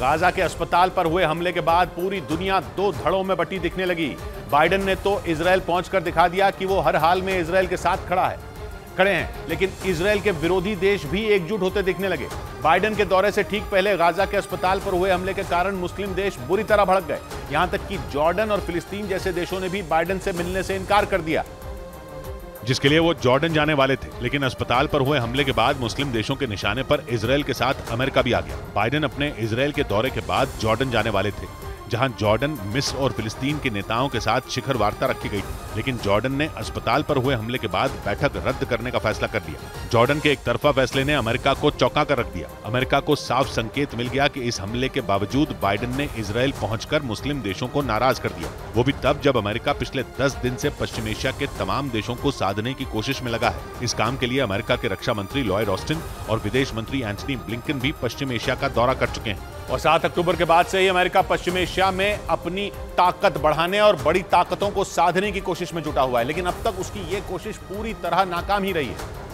Gaza के अस्पताल पर हुए हमले के बाद पूरी दुनिया दो धड़ों में बटी दिखने लगी। बाइडन ने तो इसराइल पहुंचकर दिखा दिया कि वो हर हाल में इसराइल के साथ खड़ा है। खड़े हैं, लेकिन इसराइल के विरोधी देश भी एकजुट होते दिखने लगे। बाइडन के दौरे से ठीक पहले गाजा के अस्पताल पर हुए हमले के कारण मुस्लिम देश बुरी तरह भड़क गए। यहाँ तक कि जॉर्डन और फिलिस्तीन जैसे देशों ने भी बाइडन से मिलने से इनकार कर दिया। जिसके लिए वो जॉर्डन जाने वाले थे, लेकिन अस्पताल पर हुए हमले के बाद मुस्लिम देशों के निशाने पर इसराइल के साथ अमेरिका भी आ गया। बाइडेन अपने इसराइल के दौरे के बाद जॉर्डन जाने वाले थे। जहाँ जॉर्डन मिस्र और फिलिस्तीन के नेताओं के साथ शिखर वार्ता रखी गई लेकिन जॉर्डन ने अस्पताल पर हुए हमले के बाद बैठक रद्द करने का फैसला कर लिया। जॉर्डन के एक तरफा फैसले ने अमेरिका को चौंका कर रख दिया। अमेरिका को साफ़ संकेत मिल गया कि इस हमले के बावजूद बाइडेन ने इसराइल पहुंचकर मुस्लिम देशों को नाराज़ कर दिया। वो भी तब जब अमेरिका पिछले दस दिन ऐसी पश्चिम एशिया के तमाम देशों को साधने की कोशिश में लगा है। इस काम के लिए अमेरिका के रक्षा मंत्री लॉयड ऑस्टिन और विदेश मंत्री एंटनी ब्लिंकन भी पश्चिम एशिया का दौरा कर चुके हैं। और सात अक्टूबर के बाद से ही अमेरिका पश्चिम एशिया में अपनी ताकत बढ़ाने और बड़ी ताकतों को साधने की कोशिश में जुटा हुआ है। लेकिन अब तक उसकी ये कोशिश पूरी तरह नाकाम ही रही है।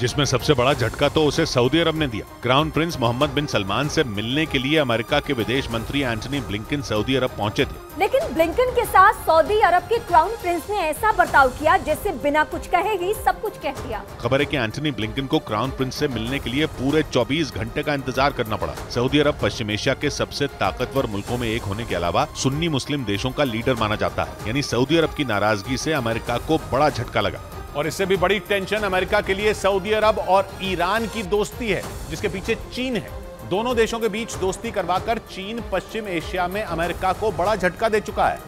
जिसमें सबसे बड़ा झटका तो उसे सऊदी अरब ने दिया। Crown prince Mohammed bin Salman से मिलने के लिए अमेरिका के विदेश मंत्री एंटनी ब्लिंकन सऊदी अरब पहुँचे थे। लेकिन ब्लिंकन के साथ सऊदी अरब के क्राउन प्रिंस ने ऐसा बर्ताव किया जैसे बिना कुछ कहे ही सब कुछ कह दिया। खबर है की एंटनी ब्लिंकन को क्राउन प्रिंस ऐसी मिलने के लिए पूरे 24 घंटे का इंतज़ार करना पड़ा। सऊदी अरब पश्चिम एशिया के सबसे ताकतवर मुल्कों में एक होने के अलावा सुन्नी मुस्लिम देशों का लीडर माना जाता है। यानी सऊदी अरब की नाराज़गी ऐसी अमेरिका को बड़ा झटका लगा। और इससे भी बड़ी टेंशन अमेरिका के लिए सऊदी अरब और ईरान की दोस्ती है, जिसके पीछे चीन है। दोनों देशों के बीच दोस्ती करवाकर चीन पश्चिम एशिया में अमेरिका को बड़ा झटका दे चुका है।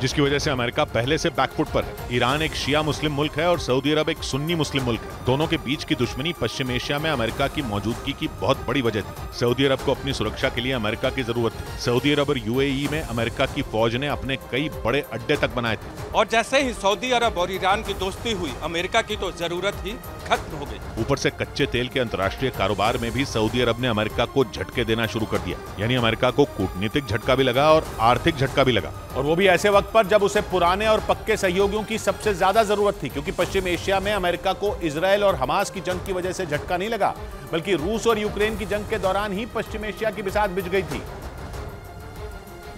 जिसकी वजह से अमेरिका पहले से बैकफुट पर है। ईरान एक शिया मुस्लिम मुल्क है और सऊदी अरब एक सुन्नी मुस्लिम मुल्क है। दोनों के बीच की दुश्मनी पश्चिम एशिया में अमेरिका की मौजूदगी की बहुत बड़ी वजह थी। सऊदी अरब को अपनी सुरक्षा के लिए अमेरिका की ज़रूरत थी। सऊदी अरब और यूएई में अमेरिका की फौज ने अपने कई बड़े अड्डे तक बनाए थे। और जैसे ही सऊदी अरब और ईरान की दोस्ती हुई, अमेरिका की तो ज़रूरत ही खत्म हो गई। ऊपर से कच्चे तेल के अंतर्राष्ट्रीय कारोबार में भी सऊदी अरब ने अमेरिका को झटके देना शुरू कर दिया। यानी अमेरिका को कूटनीतिक झटका भी लगा और आर्थिक झटका भी लगा। और वो भी ऐसे वक्त पर जब उसे पुराने और पक्के सहयोगियों की सबसे ज़्यादा ज़रूरत थी क्योंकि पश्चिम एशिया में अमेरिका को इसराइल और हमास की जंग की वजह से झटका नहीं लगा बल्कि रूस और यूक्रेन की जंग के दौरान ही पश्चिम एशिया की बिसात बिछ गई थी।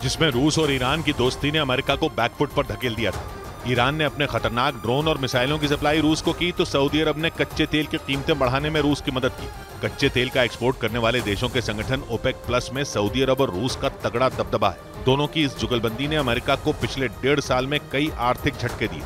जिसमें रूस और ईरान की दोस्ती ने अमेरिका को बैकफुट पर धकेल दिया था। ईरान ने अपने खतरनाक ड्रोन और मिसाइलों की सप्लाई रूस को की तो सऊदी अरब ने कच्चे तेल की कीमतें बढ़ाने में रूस की मदद की। कच्चे तेल का एक्सपोर्ट करने वाले देशों के संगठन ओपेक प्लस में सऊदी अरब और रूस का तगड़ा दबदबा है। दोनों की इस जुगलबंदी ने अमेरिका को पिछले डेढ़ साल में कई आर्थिक झटके दिए।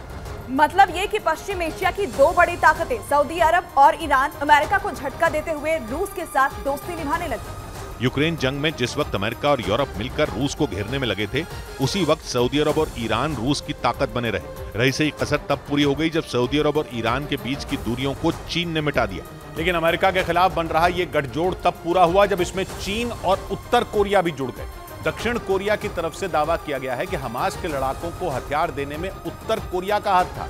मतलब ये कि पश्चिम एशिया की दो बड़ी ताकतें, सऊदी अरब और ईरान, अमेरिका को झटका देते हुए रूस के साथ दोस्ती निभाने लगी। यूक्रेन जंग में जिस वक्त अमेरिका और यूरोप मिलकर रूस को घेरने में लगे थे, उसी वक्त सऊदी अरब और ईरान रूस की ताकत बने रहे। रही सही कसर तब पूरी हो गई जब सऊदी अरब और ईरान के बीच की दूरियों को चीन ने मिटा दिया। लेकिन अमेरिका के खिलाफ बन रहा ये गठजोड़ तब पूरा हुआ जब इसमें चीन और उत्तर कोरिया भी जुड़ गए। दक्षिण कोरिया की तरफ़ से दावा किया गया है कि हमास के लड़ाकों को हथियार देने में उत्तर कोरिया का हाथ था।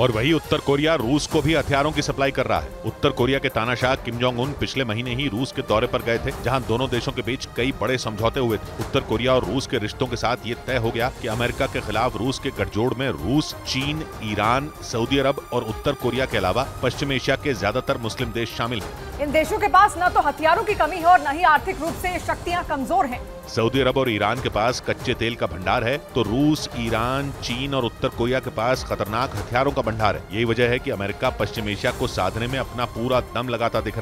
और वही उत्तर कोरिया रूस को भी हथियारों की सप्लाई कर रहा है। उत्तर कोरिया के तानाशाह किम जोंग उन पिछले महीने ही रूस के दौरे पर गए थे जहाँ दोनों देशों के बीच कई बड़े समझौते हुए थे। उत्तर कोरिया और रूस के रिश्तों के साथ ये तय हो गया कि अमेरिका के खिलाफ रूस के गठजोड़ में रूस चीन ईरान सऊदी अरब और उत्तर कोरिया के अलावा पश्चिम एशिया के ज़्यादातर मुस्लिम देश शामिल हैं। इन देशों के पास न तो हथियारों की कमी है और न ही आर्थिक रूप से शक्तियाँ कमज़ोर हैं। सऊदी अरब और ईरान के पास कच्चे तेल का भंडार है तो रूस ईरान चीन और उत्तर कोरिया के पास खतरनाक हथियारों का भंडार। है यही वजह है कि अमेरिका पश्चिम एशिया को साधने में अपना पूरा दम लगाता दिख रहा